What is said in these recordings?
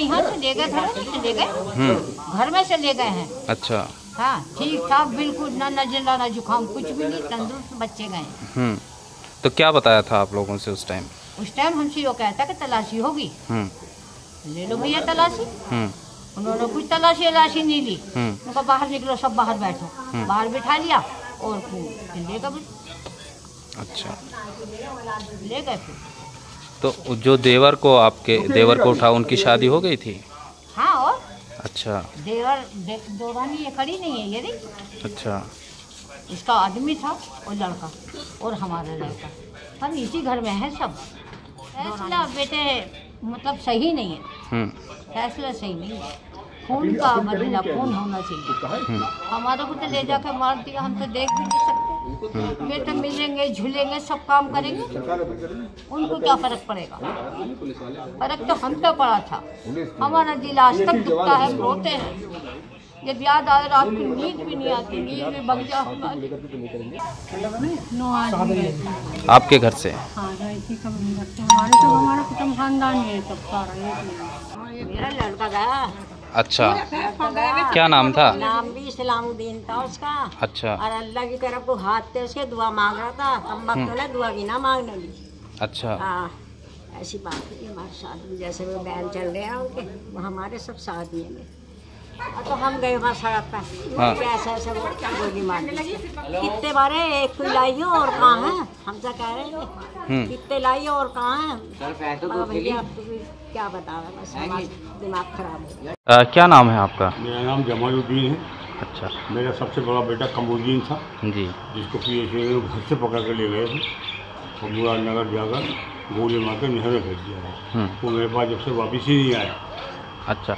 यहाँ से ले गए घर में से ले गए। घर में से ले गए हैं। अच्छा। हाँ ठीक ठाक बिल्कुल ना नजला ना जुकाम कुछ भी नहीं तंदुरुस्त बच्चे गए हम्म। तो क्या बताया था आप लोगों से उस टाइम? उस टाइम हमसे यो कहता कि तलाशी होगी। हम्म। ले लो भैया तलाशी। हम्म। उन्होंने कुछ तलाशी तलाशी नहीं ली। हम्म। उनका बाहर निकलो सब बाहर बैठो। बाहर बिठा लिया और ले गए अच्छा। ले गए फिर। तो जो देवर को आपके देवर को उठा उनकी शादी हो गई थी? हाँ और? अच्छा। देवर दे, दौरानी ये खड़ी नहीं है ये देख। अच्छा। इसका आदमी था और लड़का और हमारा लड़का। हम इसी घर में हैं सब। फैसला बेटे मतलब सही नहीं है। हम्म। फैसला सही नहीं है। खून का बदला खून होना चाहिए। हमारे को तो ले जाकर मार दिया हम तो देख भी नहीं सकते। बेटे मिलेंगे झूलेंगे सब काम करेंगे। उनको क्या फ़र्क पड़ेगा? फ़र्क तो हम पे पड़ा था। हमारा दिल आज तक दुखता है रोते हैं। जब याद आए रात को नींद भी नहीं आती नींद में बग जा हमारी। नौ आदमी गए थे। आपके घर से? हाँ घर से। हमारे तो हमारा खानदान ही है सब सारा मेरा लड़का गया अच्छा। क्या नाम था? नाम भी इस्लामुद्दीन था उसका। अच्छा। और अल्लाह की तरफ़ को हाथ थे उसके दुआ मांग रहा था। कम वक्त ने दुआ की ना मांगने ली अच्छा। हाँ ऐसी बात है हमारे साथ भी जैसे वो बैल चल रहे हैं उनके वो हमारे सब साथ ही हैं। तो हम गए वहाँ सड़क पर। हाँ। ऐसे ऐसे वो गोली मार कितने बारे एक कोई लाइयो और कहाँ है? हमसे कह रहे हैं हम्म। कितने लाइयो और कहाँ है? भैया आपको क्या बता रहा बस दिमाग खराब हो क्या नाम है आपका? मेरा नाम जमालुद्दीन है। अच्छा। मेरा सबसे बड़ा बेटा कमरुद्दीन था। जी। जिसको पी घर से पकड़ के ले गए थे। और मुरादनगर जाकर गोली मार कर नहर में फेंक दिया था। हम्म। वो मेरे पास जब से वापस ही नहीं आया अच्छा।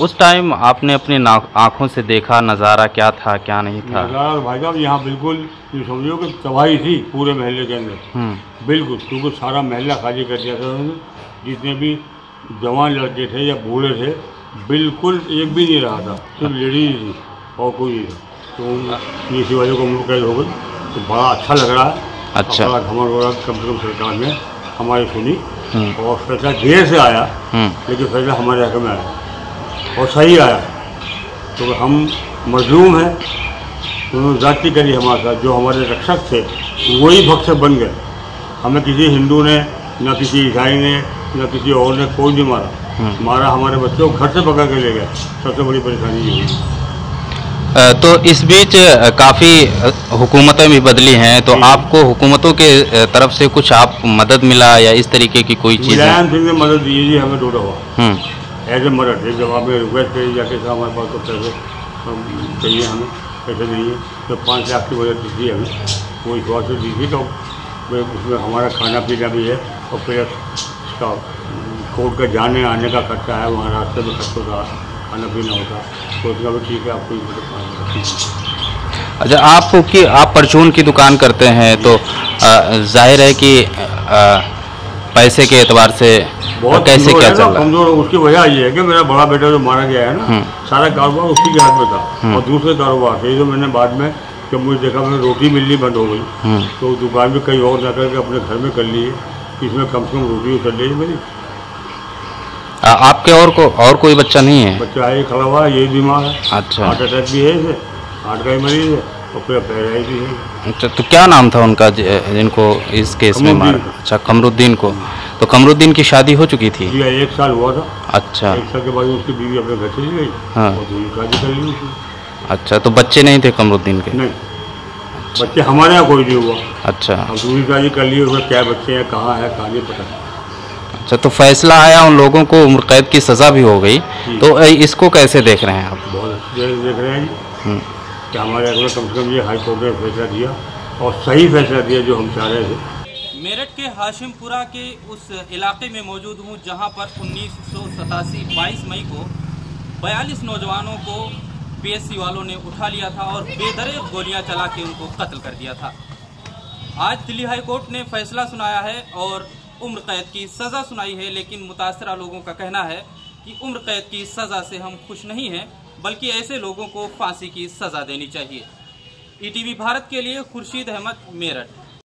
उस टाइम आपने अपनी आँखों से देखा नज़ारा क्या था क्या नहीं था? नज़ारा भाई साहब यहाँ बिल्कुल ये समझो कि तबाही थी पूरे महल्ले के अंदर। हम्म। बिल्कुल क्योंकि सारा महल्ला खाली कर दिया था उन्होंने। जितने भी जवान लड़के थे या बूढ़े थे बिल्कुल एक भी नहीं रहा था। सिर्फ़ लेडीज़ थी और कोई नहीं था। तो ये वाले को उम्र कैद हो गई तो बड़ा अच्छा लग रहा है। अच्छा। कम से कम सरकार ने हमारी सुनी। और फैसला देर से आया हम्म लेकिन फैसला हमारे हक में आया। और सही आया। तो हम मजलूम हैं उन्होंने जाति करी हमारे साथ जो हमारे रक्षक थे वही भक्षक बन गए। हमें किसी हिंदू ने न किसी ईसाई ने न किसी और ने कोई नहीं मारा। मारा हमारे बच्चों को घर से पकड़ के ले गए सबसे बड़ी परेशानी ये हुई तो इस बीच काफ़ी हुकूमतें भी बदली हैं तो आपको हुकूमतों के तरफ़ से कुछ आप मदद मिला या इस तरीके की कोई चीज़ मुलायम सिंह ने मदद दी हमें टूटा हुआ। एज ए मदद जवाब में रिक्वेस्ट करी जाके साहब हमारे पास तो पैसे चाहिए हमें पैसे नहीं है तो पाँच लाख की मदद दी हमें। वो विश्वास से दी थी तो उसमें हमारा खाना पीना भी है और प्लस उसका कोर्ट का जाने आने का खर्चा है वहाँ रास्ते में खर्च होता है, खाना पीना होता। तो उसका भी ठीक है आपको पाँच लाख की। अच्छा आपकी आप परचून की दुकान करते हैं तो ज़ाहिर है कि अ, पैसे के एतबार से बहुत कैसे क्या चल रहा है? कमज़ोर उसकी वजह ये है कि मेरा बड़ा बेटा जो मारा गया है ना हम्म। सारा कारोबार उसी के हाथ में था। और दूसरे कारोबार थे जो मैंने बाद में जब मुझे देखा मैंने रोटी मिलनी बंद हो गई। हम्म। तो दुकान भी कहीं और जाकर के अपने घर में कर ली कि इसमें कम से कम रोटी तो चल रही मेरी। अ, आपके और को और कोई बच्चा नहीं है? बच्चा है खड़ा हुआ है ये बीमार है। अच्छा। हार्ट अटैक भी है इसे हार्ट का ही मरीज़ है और फिर पैराई भी है। अच्छा तो क्या नाम था उनका जिनको इस केस में मारा। अच्छा कमरुद्दीन को। तो कमरुद्दीन की शादी हो चुकी थी? जी एक साल हुआ था। अच्छा। एक साल के बाद उसकी बीवी अपने घर चली गई। हाँ। शादी कर ली अच्छा तो बच्चे नहीं थे कमरुद्दीन के? नहीं। बच्चे हमारे यहाँ कोई नहीं हुआ। अच्छा। शादी कर ली उसमें क्या बच्चे हैं कहाँ है कहाँ नहीं पता। अच्छा तो फैसला आया उन लोगों को उम्र कैद की सज़ा भी हो गई। तो इसको कैसे देख रहे हैं आप? बहुत देख रहे हैं जी। हम्म, कि हमारे कम से कम ये हाई कोर्ट ने फैसला दिया और सही फैसला दिया जो हम चाह रहे थे। मेरठ के हाशिमपुरा के उस इलाके में मौजूद हूँ जहाँ पर उन्नीस सौ सतासी बाईस मई को बयालीस नौजवानों को पीएससी वालों ने उठा लिया था और बेदरे गोलियाँ चला के उनको कत्ल कर दिया था। आज दिल्ली हाई कोर्ट ने फैसला सुनाया है और उम्र कैद की सज़ा सुनाई है, लेकिन मुतासरा लोगों का कहना है कि उम्र कैद की सज़ा से हम खुश नहीं हैं, बल्कि ऐसे लोगों को फांसी की सज़ा देनी चाहिए। ईटीवी भारत के लिए खुर्शीद अहमद, मेरठ।